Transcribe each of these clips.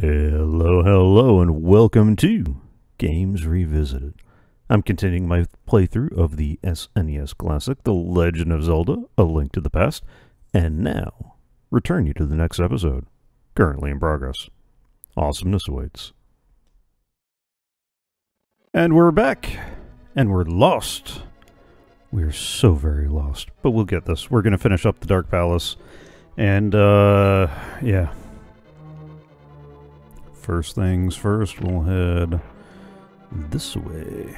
Hello, hello, and welcome to Games Revisited. I'm continuing my playthrough of the SNES classic, The Legend of Zelda A Link to the Past, and now return you to the next episode, currently in progress. Awesomeness awaits. And we're back, and we're lost. We're so very lost, but we'll get this. We're going to finish up the Dark Palace, and, uh, yeah. First things first, we'll head this way.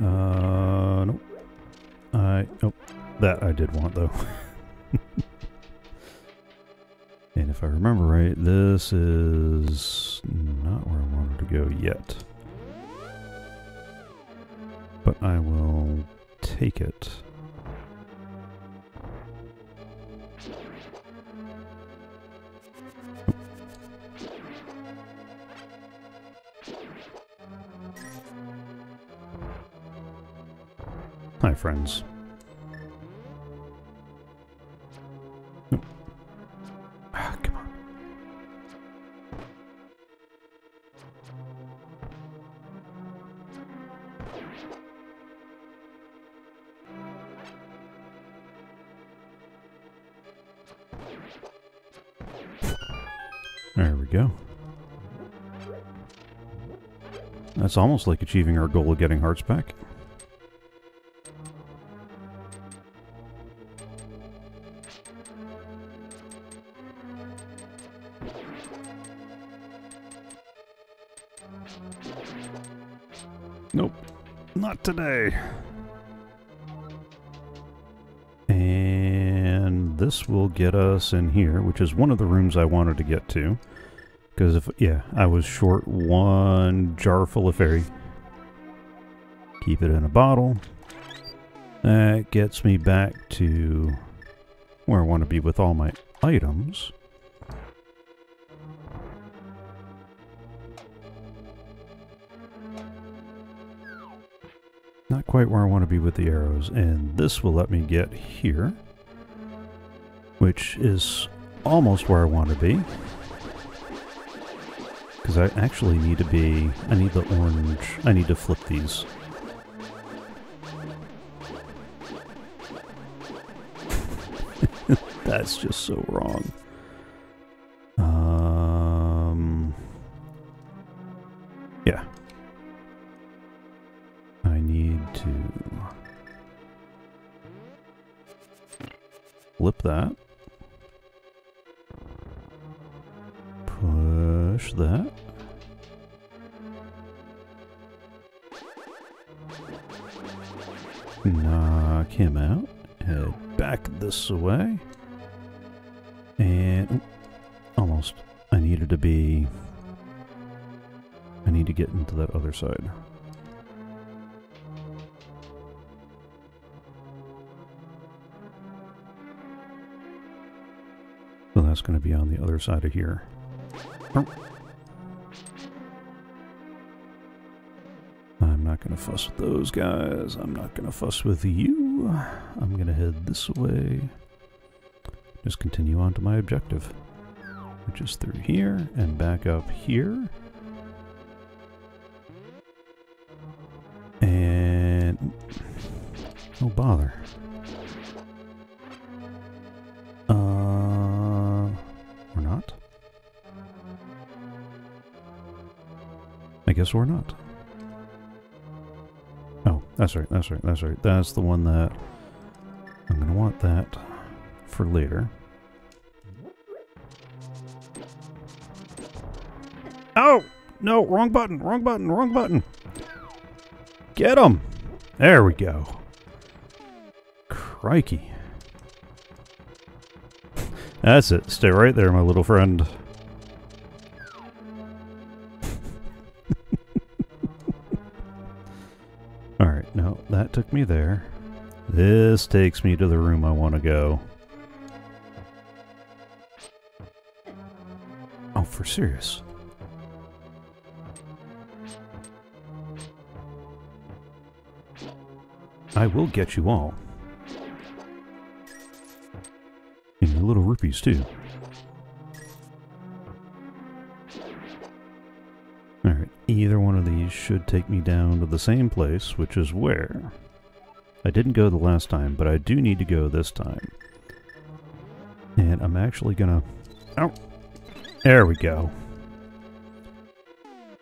Uh, nope. I, nope. That I did want, though. and if I remember right, this is not where I wanted to go yet. But I will take it. Friends. Ah, come on. There we go. That's almost like achieving our goal of getting hearts back. Today. And this will get us in here, which is one of the rooms I wanted to get to. Because if, yeah, I was short one jar full of fairy. Keep it in a bottle. That gets me back to where I want to be with all my items. Quite where I want to be with the arrows, and this will let me get here, which is almost where I want to be. Because I actually need to be, I need the orange, I need to flip these. That's just so wrong. To flip that. Push that. Knock him out. Head back this way. And almost. I needed to be. I need to get into that other side. That's going to be on the other side of here. Oh. I'm not going to fuss with those guys. I'm not going to fuss with you. I'm going to head this way. Just continue on to my objective. Which is through here and back up here. And... No bother. I guess we're not. Oh, that's right, that's right, that's right. That's the one that I'm going to want that for later. Oh! No, wrong button, wrong button, wrong button. Get him! There we go. Crikey. That's it. Stay right there, my little friend. Took me there. This takes me to the room I want to go. Oh, for serious. I will get you all. And your little rupees too. Alright, either one of these should take me down to the same place, which is where? I didn't go the last time, but I do need to go this time. And I'm actually gonna... Oh! There we go.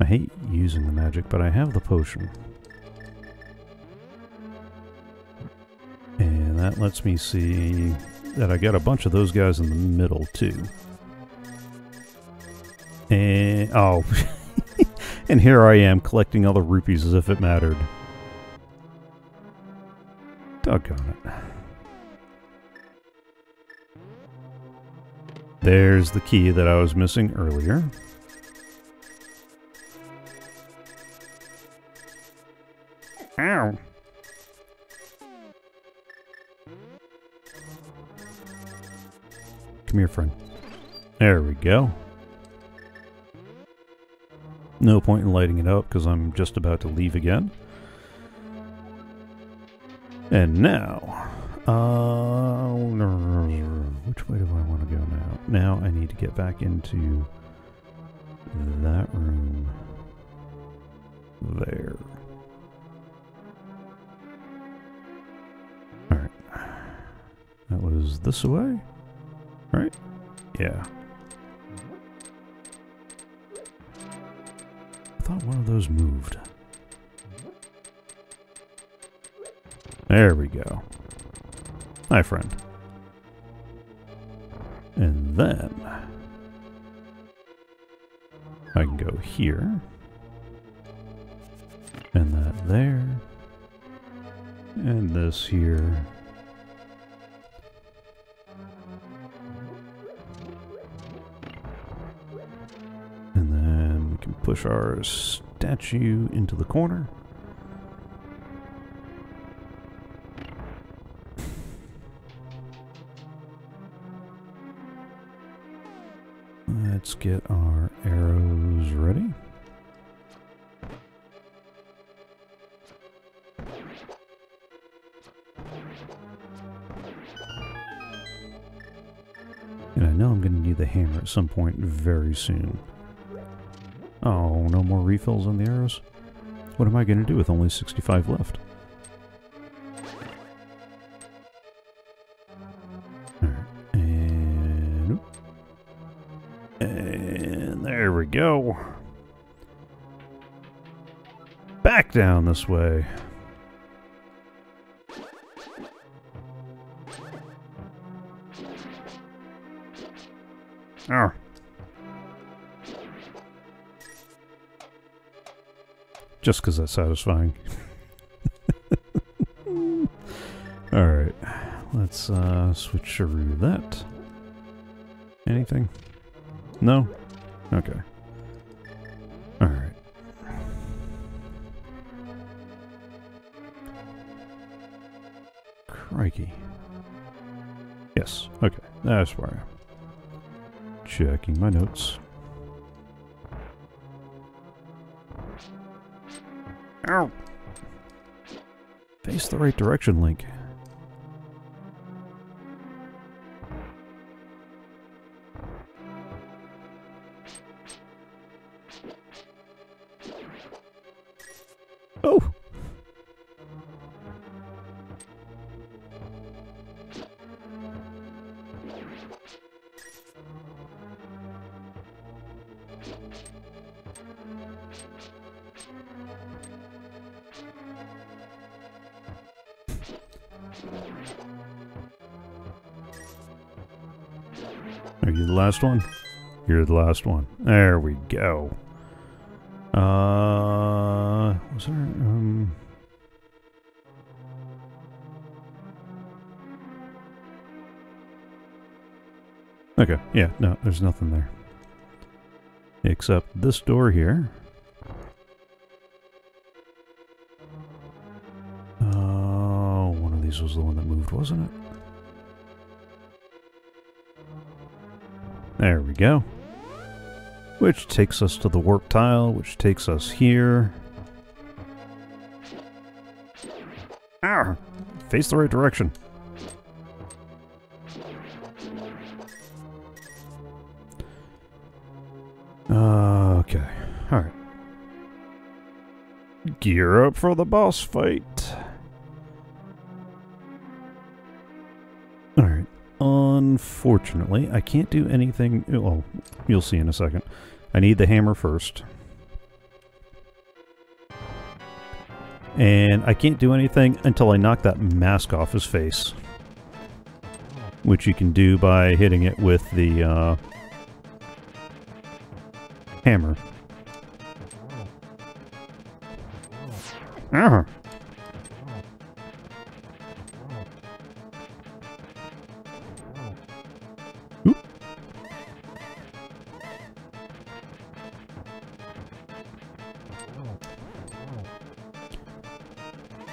I hate using the magic, but I have the potion. And that lets me see that I got a bunch of those guys in the middle, too. And, oh, and here I am collecting all the rupees as if it mattered. Doggone it. There's the key that I was missing earlier. Ow. Come here, friend. There we go. No point in lighting it up because I'm just about to leave again. And now, uh, which way do I want to go now? Now I need to get back into that room there. Alright. That was this way? Right? Yeah. I thought one of those moved. There we go. Hi, friend. And then... I can go here. And that there. And this here. And then we can push our statue into the corner. Let's get our arrows ready. And I know I'm going to need the hammer at some point very soon. Oh, no more refills on the arrows? What am I going to do with only 65 left? Back down this way. Oh. Just because that's satisfying. Alright. Let's uh, switch through that. Anything? No? Okay. That's am. Checking my notes. Ow! Face the right direction, Link. Oh! Are you the last one? You're the last one. There we go. Uh, was there, um... Okay, yeah, no, there's nothing there. Except this door here. Oh, one of these was the one that moved, wasn't it? go. Which takes us to the warp tile, which takes us here. Ah! Face the right direction. Uh, okay. Alright. Gear up for the boss fight. Unfortunately, I can't do anything... Well, you'll see in a second. I need the hammer first. And I can't do anything until I knock that mask off his face. Which you can do by hitting it with the uh, hammer.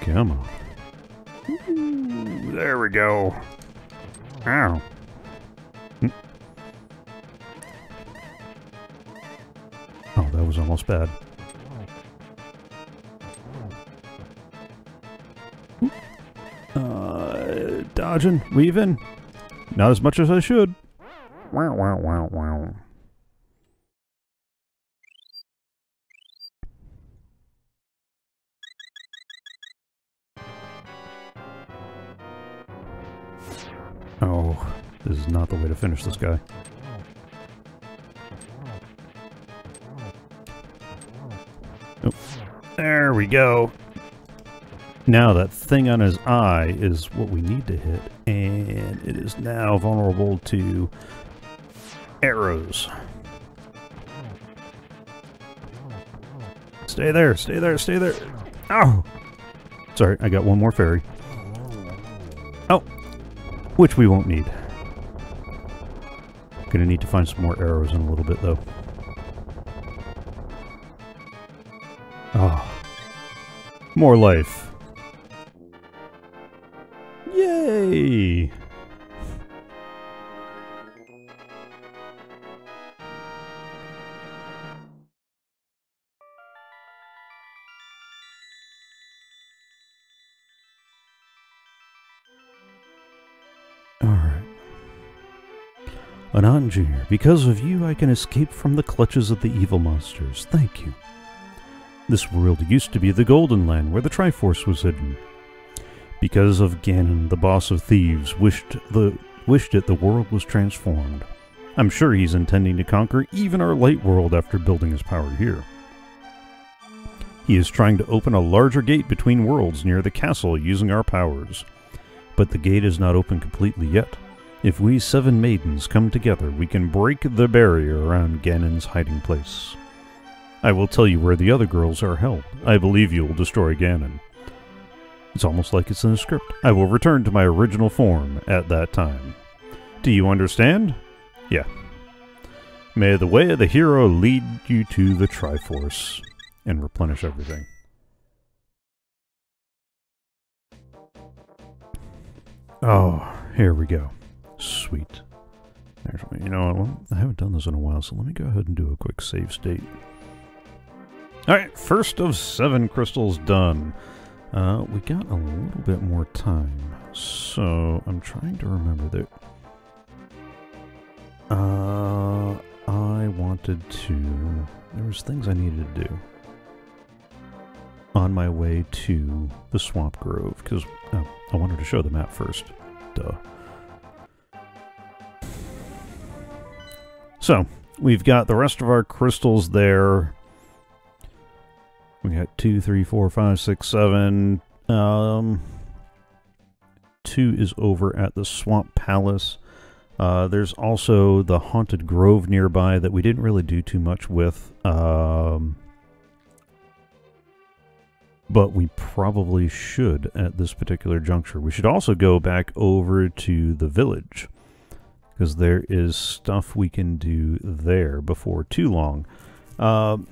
Come on. Ooh, there we go. Ow. Oh, that was almost bad. Uh, dodging, weaving. Not as much as I should. Wow, wow, wow, wow. To finish this guy. Oh, there we go. Now that thing on his eye is what we need to hit, and it is now vulnerable to arrows. Stay there, stay there, stay there. Oh! Sorry, I got one more fairy. Oh! Which we won't need. Gonna need to find some more arrows in a little bit, though. Oh. More life. Yay! AnonJr, because of you I can escape from the clutches of the evil monsters. Thank you. This world used to be the Golden Land where the Triforce was hidden. Because of Ganon, the boss of thieves, wished the wished it the world was transformed. I'm sure he's intending to conquer even our light world after building his power here. He is trying to open a larger gate between worlds near the castle using our powers. But the gate is not open completely yet. If we seven maidens come together, we can break the barrier around Ganon's hiding place. I will tell you where the other girls are held. I believe you will destroy Ganon. It's almost like it's in the script. I will return to my original form at that time. Do you understand? Yeah. May the way of the hero lead you to the Triforce and replenish everything. Oh, here we go. Sweet. Actually, you know? I haven't done this in a while, so let me go ahead and do a quick save state. Alright, first of seven crystals done. Uh, we got a little bit more time, so I'm trying to remember that. Uh, I wanted to. There was things I needed to do on my way to the Swamp Grove because oh, I wanted to show the map first. Duh. So we've got the rest of our crystals there. We got two, three, four, five, six, seven. Um, two is over at the Swamp Palace. Uh, there's also the Haunted Grove nearby that we didn't really do too much with. Um, but we probably should at this particular juncture. We should also go back over to the village because there is stuff we can do there before too long. Um,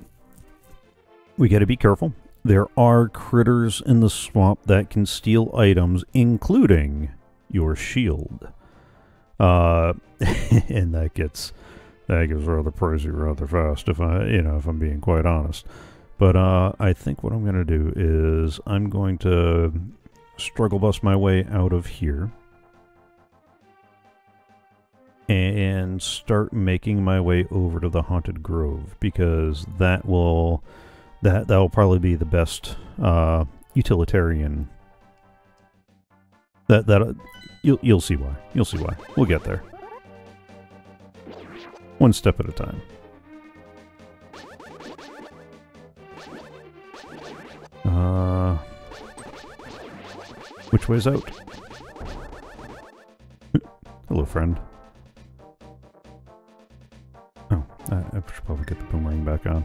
we got to be careful. There are critters in the swamp that can steal items, including your shield. Uh, and that gets that gets rather pricey rather fast if I, you know, if I'm being quite honest. But uh, I think what I'm going to do is I'm going to struggle bust my way out of here and start making my way over to the Haunted Grove because that will That that'll probably be the best uh, utilitarian. That that you'll you'll see why. You'll see why. We'll get there. One step at a time. Uh, which way's out? Hello, friend. I, should probably get the boomerang back on.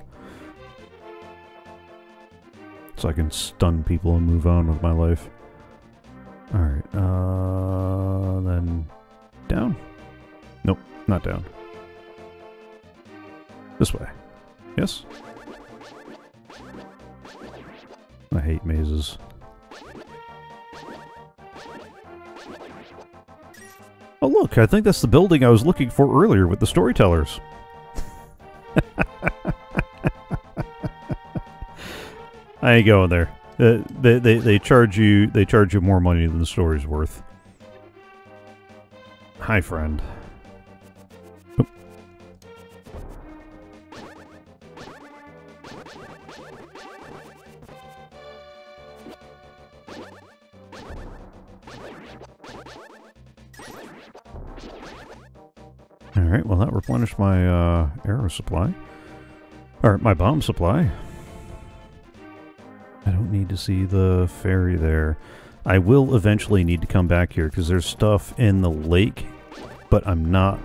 So I can stun people and move on with my life. Alright, uh, then down? Nope, not down. This way. Yes? I hate mazes. Oh look, I think that's the building I was looking for earlier with the storytellers. I ain't going there. Uh, they, they they charge you they charge you more money than the story's worth. Hi, friend. Oop. All right. Well, that replenished my uh, arrow supply, or my bomb supply. To see the ferry there. I will eventually need to come back here because there's stuff in the lake, but I'm not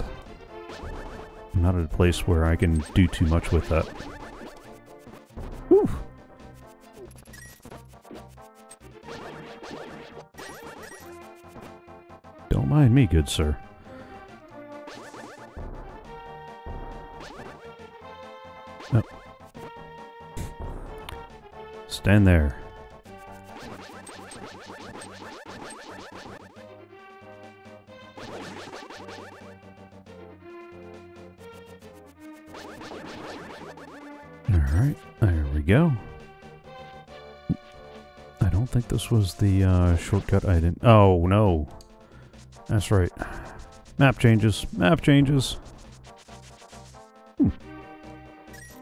I'm not at a place where I can do too much with that. Whew. Don't mind me, good sir. Stand there. This was the uh, shortcut I didn't... Oh, no. That's right. Map changes. Map changes. Hmm.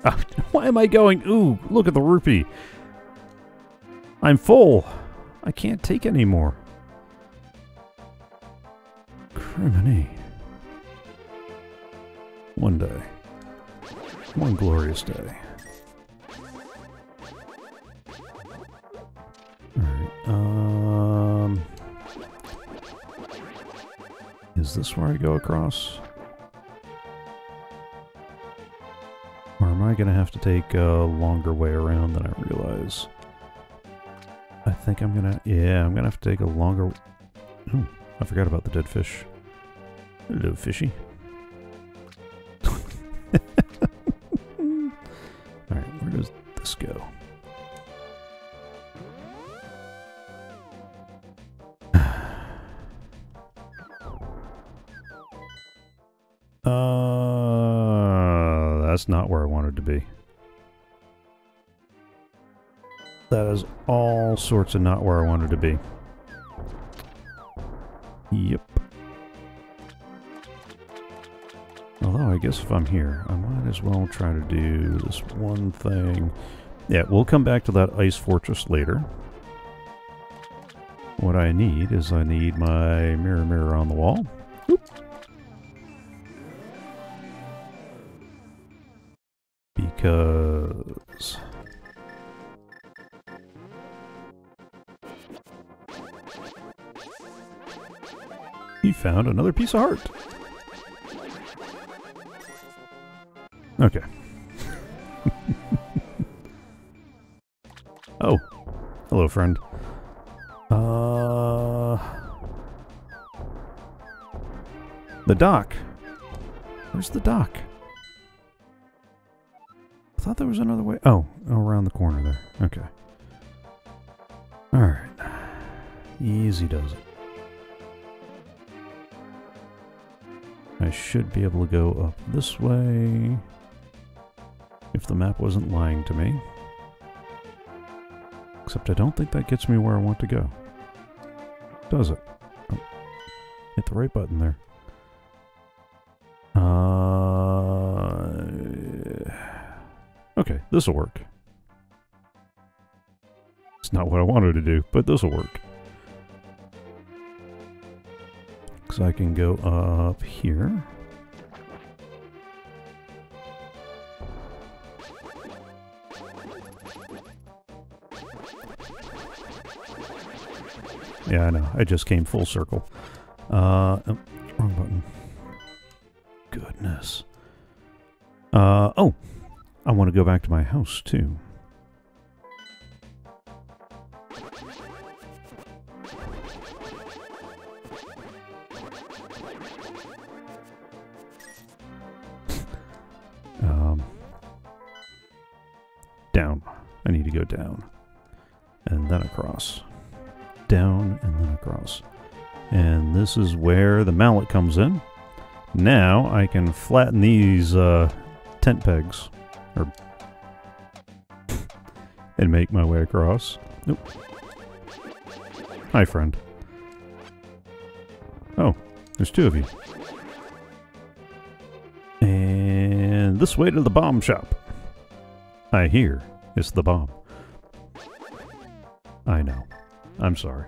Ah, why am I going? Ooh, look at the rupee. I'm full. I can't take any more. Criminy. One day. One glorious day. Is this where I go across? Or am I gonna have to take a longer way around than I realize? I think I'm gonna... Yeah, I'm gonna have to take a longer... Ooh, I forgot about the dead fish. Hello, fishy. All sorts of not where I wanted to be. Yep. Although, I guess if I'm here, I might as well try to do this one thing. Yeah, we'll come back to that ice fortress later. What I need is I need my mirror mirror on the wall. Oop. Because... Found another piece of heart. Okay. oh. Hello, friend. Uh... The dock. Where's the dock? I thought there was another way. Oh, around the corner there. Okay. Alright. Easy does it. Should be able to go up this way. If the map wasn't lying to me. Except I don't think that gets me where I want to go. Does it? Oh, hit the right button there. Uh, okay, this'll work. It's not what I wanted to do, but this will work. I can go up here. Yeah, I know. I just came full circle. Uh, oh, wrong button. Goodness. Uh, oh. I want to go back to my house, too. Down. I need to go down. And then across down and then across. And this is where the mallet comes in. Now I can flatten these uh, tent pegs. Or and make my way across. Nope. Hi, friend. Oh, there's two of you. And this way to the bomb shop. I hear it's the bomb. I know. I'm sorry.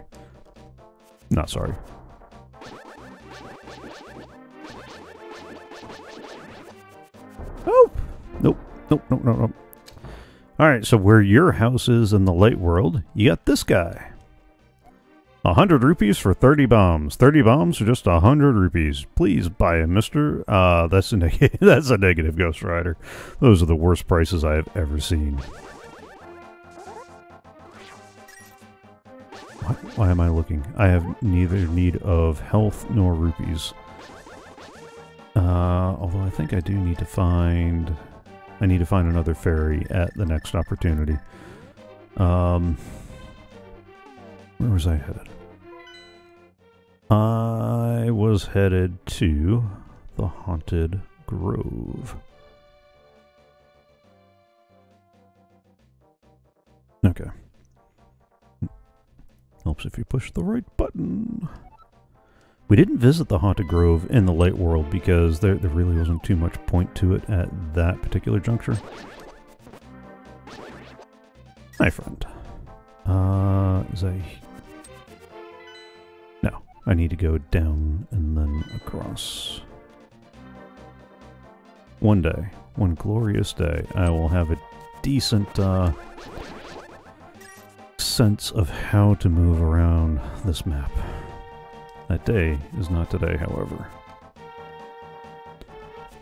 Not sorry. Oh! Nope. Nope, nope, nope, nope. Alright, so where your house is in the light world, you got this guy. A hundred rupees for 30 bombs. 30 bombs for just a hundred rupees. Please buy a mister. Uh, that's a, that's a negative Ghost Rider. Those are the worst prices I have ever seen. Why, why am I looking? I have neither need of health nor rupees. Uh, although I think I do need to find... I need to find another ferry at the next opportunity. Um, where was I headed? I was headed to the Haunted Grove. Okay. Helps if you push the right button. We didn't visit the Haunted Grove in the Light World because there, there really wasn't too much point to it at that particular juncture. Hi, friend. Uh, is I... No, I need to go down and then across. One day, one glorious day, I will have a decent, uh, sense of how to move around this map. That day is not today, however.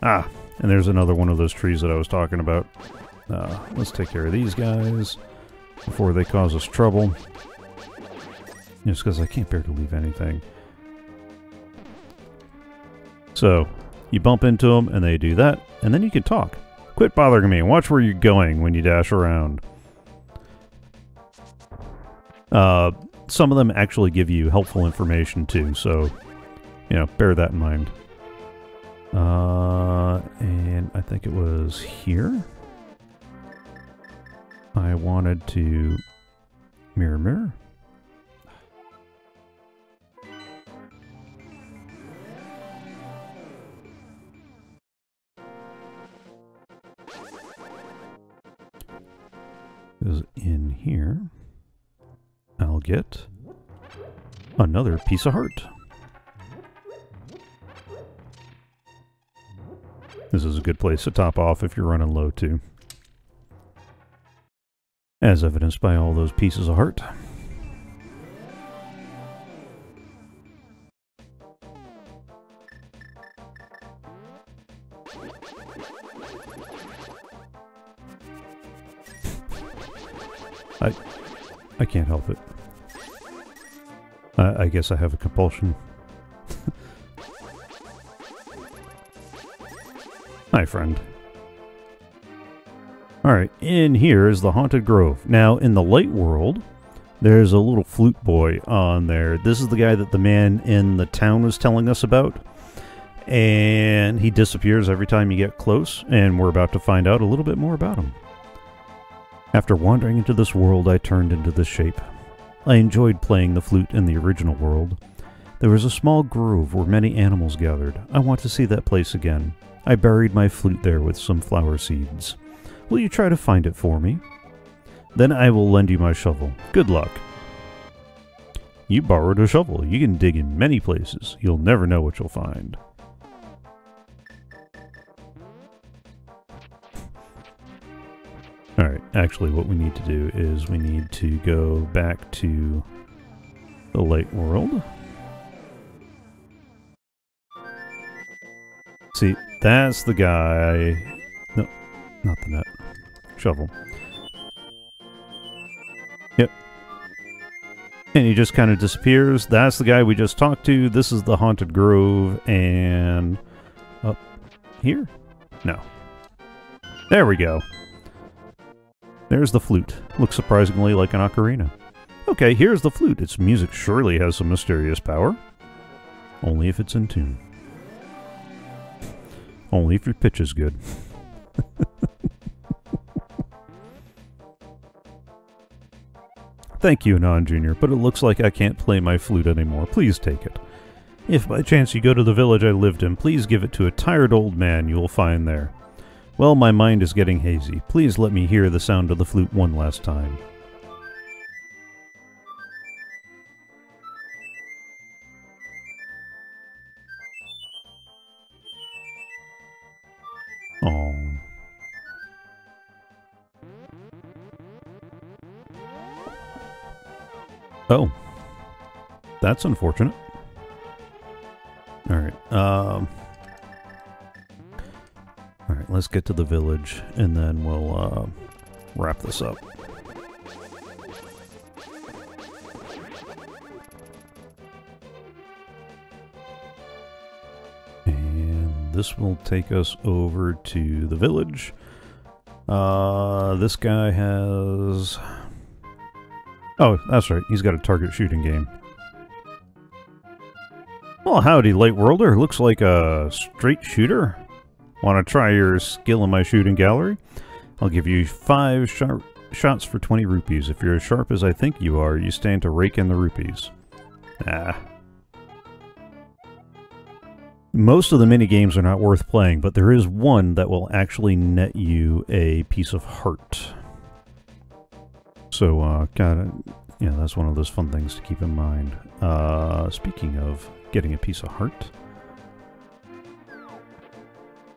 Ah, and there's another one of those trees that I was talking about. Uh, let's take care of these guys before they cause us trouble. Just because I can't bear to leave anything. So, you bump into them and they do that, and then you can talk. Quit bothering me and watch where you're going when you dash around. Uh, some of them actually give you helpful information too, so, you know, bear that in mind. Uh, and I think it was here. I wanted to mirror mirror. Is in here. Get another piece of heart. This is a good place to top off if you're running low too. As evidenced by all those pieces of heart. Guess I have a compulsion. Hi, friend. Alright, in here is the Haunted Grove. Now, in the light world, there's a little flute boy on there. This is the guy that the man in the town was telling us about. And he disappears every time you get close, and we're about to find out a little bit more about him. After wandering into this world, I turned into this shape. I enjoyed playing the flute in the original world. There was a small grove where many animals gathered. I want to see that place again. I buried my flute there with some flower seeds. Will you try to find it for me? Then I will lend you my shovel. Good luck. You borrowed a shovel. You can dig in many places. You'll never know what you'll find. Alright, actually what we need to do is we need to go back to the light world. See, that's the guy... No, not the net. Shovel. Yep. And he just kind of disappears. That's the guy we just talked to. This is the Haunted Grove, and... Up here? No. There we go. There's the flute. Looks surprisingly like an ocarina. Okay, here's the flute. Its music surely has some mysterious power. Only if it's in tune. Only if your pitch is good. Thank you, Anon Junior, but it looks like I can't play my flute anymore. Please take it. If by chance you go to the village I lived in, please give it to a tired old man you will find there. Well, my mind is getting hazy. Please let me hear the sound of the flute one last time. Oh. That's unfortunate. Alright, um... Alright, let's get to the village, and then we'll, uh, wrap this up. And this will take us over to the village. Uh, this guy has... Oh, that's right. He's got a target shooting game. Well, howdy, Light Worlder. Looks like a straight shooter. Want to try your skill in my shooting gallery? I'll give you five sharp shots for 20 rupees. If you're as sharp as I think you are, you stand to rake in the rupees. Ah. Most of the mini games are not worth playing, but there is one that will actually net you a piece of heart. So, uh, gotta, yeah, that's one of those fun things to keep in mind. Uh, speaking of getting a piece of heart,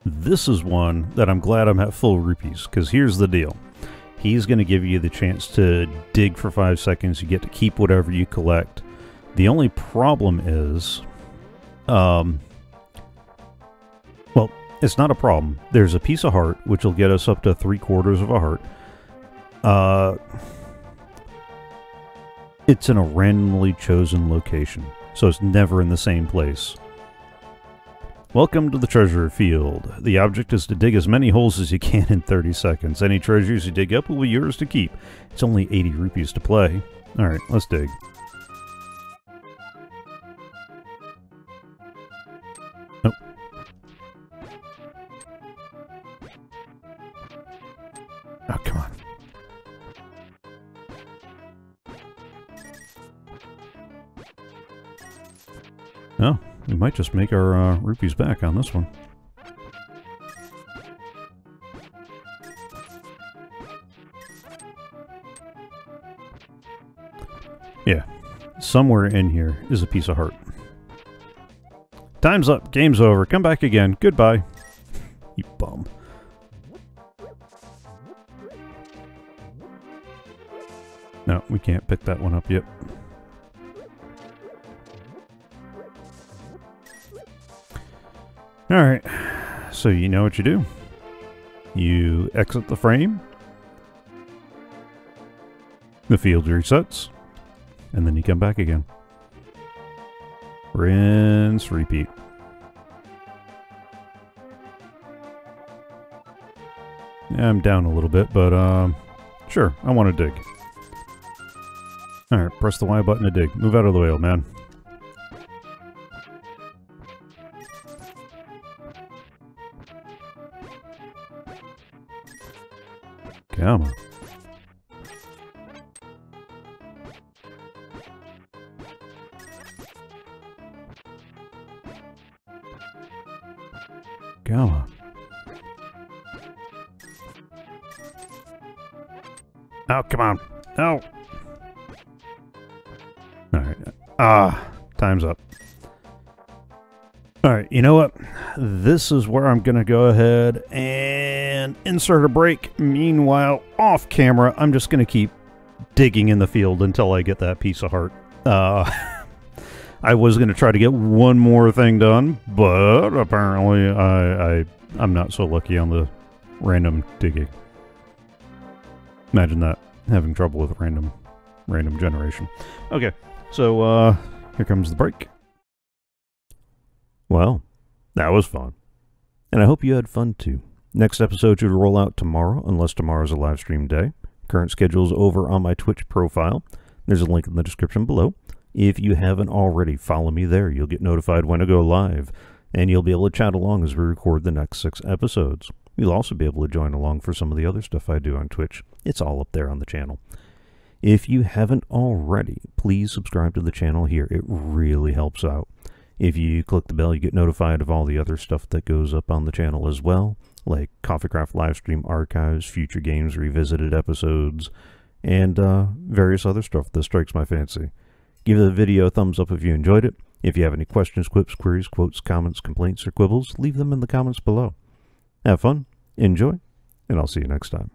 this is one that I'm glad I'm at full rupees, because here's the deal. He's going to give you the chance to dig for five seconds. You get to keep whatever you collect. The only problem is, um, well, it's not a problem. There's a piece of heart, which will get us up to three quarters of a heart. Uh, it's in a randomly chosen location, so it's never in the same place. Welcome to the treasure field. The object is to dig as many holes as you can in 30 seconds. Any treasures you dig up will be yours to keep. It's only 80 rupees to play. Alright, let's dig. Might just make our uh, rupees back on this one. Yeah, somewhere in here is a piece of heart. Time's up. Game's over. Come back again. Goodbye. you bum. No, we can't pick that one up yet. Alright, so you know what you do. You exit the frame, the field resets, and then you come back again. Rinse, repeat. I'm down a little bit, but um, sure, I want to dig. Alright, press the Y button to dig. Move out of the way, old man. Come on. Oh, come on. No. Alright. Ah, time's up. Alright, you know what? This is where I'm going to go ahead and insert a break. Meanwhile, off camera, I'm just going to keep digging in the field until I get that piece of heart. Uh, I was going to try to get one more thing done, but apparently I, I, I'm not so lucky on the random digging. Imagine that, having trouble with random random generation. Okay, so uh, here comes the break. Well, that was fun. And I hope you had fun too. Next episode should roll out tomorrow, unless tomorrow's a live stream day. Current schedule is over on my Twitch profile. There's a link in the description below. If you haven't already, follow me there. You'll get notified when I go live, and you'll be able to chat along as we record the next six episodes. You'll also be able to join along for some of the other stuff I do on Twitch. It's all up there on the channel. If you haven't already, please subscribe to the channel here. It really helps out. If you click the bell, you get notified of all the other stuff that goes up on the channel as well, like CoffeeCraft livestream archives, future games revisited episodes, and uh, various other stuff that strikes my fancy. Give the video a thumbs up if you enjoyed it. If you have any questions, quips, queries, quotes, comments, complaints, or quibbles, leave them in the comments below. Have fun, enjoy, and I'll see you next time.